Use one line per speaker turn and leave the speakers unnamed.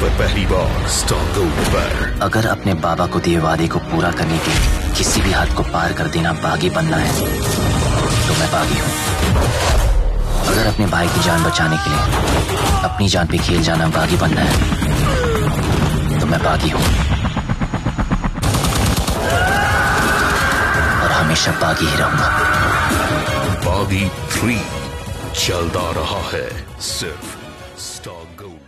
पर पहली बार stock gold पर।
अगर अपने बाबा को दिए वादे को पूरा करने के लिए किसी भी हाथ को पार कर देना बागी बनना है तो मैं बागी हूँ। अगर अपने भाई की जान बचाने के लिए अपनी जान पे खेल जाना बागी बनना है तो मैं बागी हूँ। और हमेशा बागी ही रहूँगा।
बागी थ्री चलता रहा है सिर्फ़ स्टॉक गोल्ड